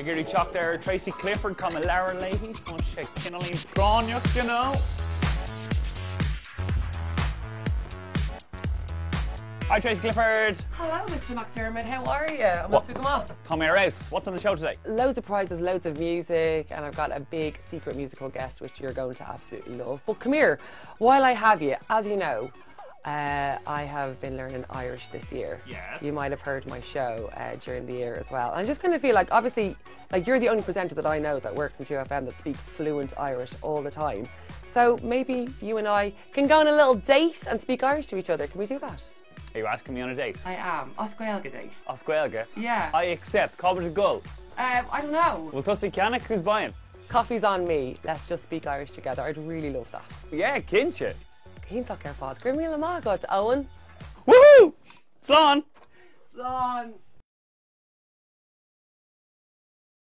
I chalk there Tracey Clifford come a Lara lady. Don't shake Kinnelly Grania, you know. Hi Tracey Clifford. Hello, Mr. McDermott. How are you? I'm about to come off. Come here out. What's on the show today? Loads of prizes, loads of music, and I've got a big secret musical guest which you're going to absolutely love. But come here, while I have you, as you know, uh, I have been learning Irish this year. Yes. You might have heard my show uh, during the year as well. And I just kind of feel like, obviously, like you're the only presenter that I know that works in 2FM that speaks fluent Irish all the time. So maybe you and I can go on a little date and speak Irish to each other. Can we do that? Are you asking me on a date? I am. Osquelga date. Osquelga? Yeah. I accept. Cobble to gull. Um, I don't know. Well, Tussie Canuck, who's buying? Coffee's on me. Let's just speak Irish together. I'd really love that. Yeah, kinche. Cíntaach ar fád. Gur míle má go Eoghan. Woohoo! Slán! Slán.